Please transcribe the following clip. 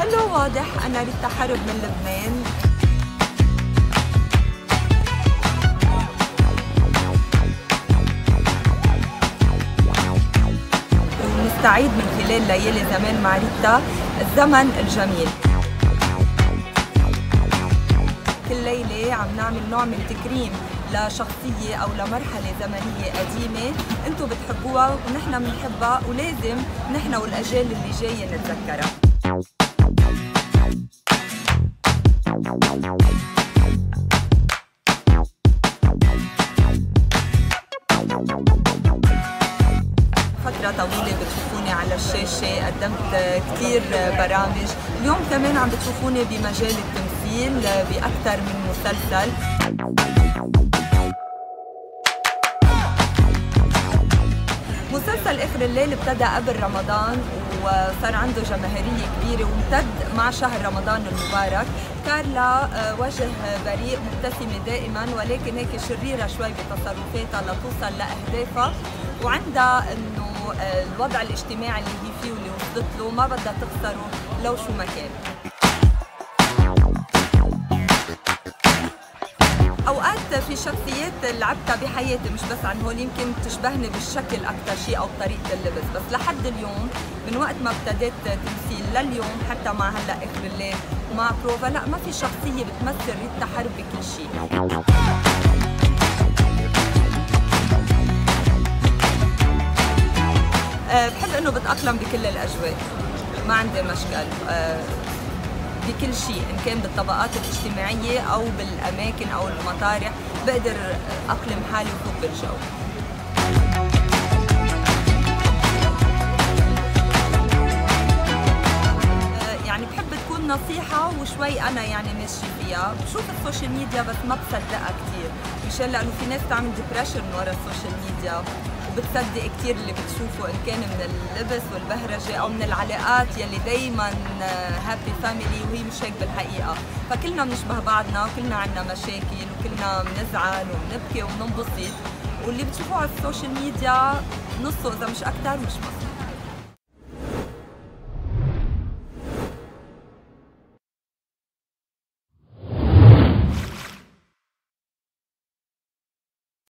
هلو واضح أنا ريتا حرب من لبنان؟ ونستعيد من خلال ليالي زمان مع ريتا الزمن الجميل. كل ليلة عم نعمل نوع من تكريم لشخصية أو لمرحلة زمنية قديمة أنتم بتحبوها ونحن بنحبها ولازم نحن والأجيال اللي جاية نتذكرها. فترة طويلة بتشوفوني على الشاشة قدمت كتير برامج. اليوم كمان عم بتشوفوني بمجال التمثيل بأكثر من مسلسل. مسلسل آخر الليل ابتدى قبل رمضان وصار عنده جماهيرية كبيرة وامتد مع شهر رمضان المبارك. كارلا وجه بريء مبتسمة دائما ولكن هيك شريرة شوي بتصرفاتها لتوصل لأهدافها. وعندها إنه الوضع الاجتماعي اللي هي فيه واللي وصلت له ما بدها تخسره لو شو ما كان. أوقات في شخصيات لعبتها بحياتي مش بس عن هول يمكن تشبهني بالشكل أكثر شيء أو بطريقه اللبس. بس لحد اليوم من وقت ما ابتديت تمثيل لليوم حتى مع هلا اخر الليل ومع بروفا لا ما في شخصية بتمثل ريتا حرب بكل شيء. بحب إنه بتأقلم بكل الأجواء. ما عندي مشكل. بكل شيء إن كان بالطبقات الاجتماعية أو بالأماكن أو المطارح بقدر أقلم حالي وفوق بالجو. نصيحة وشوي أنا يعني ماشي فيها. بشوف ال social media بس ما بصدقها كثير مشان لأنه في ناس تعمل depression ورا ال social media. وبتصدق كثير اللي بتشوفه إن كان من اللبس والبهرجة أو من العلاقات يلي دائما happy family وهي مش هيك بالحقيقة. فكلنا بنشبه بعضنا وكلنا عندنا مشاكل وكلنا بنزعل وبنبكي وبننبسط. واللي بتشوفوه على السوشيال ميديا نصه إذا مش أكثر مش مصر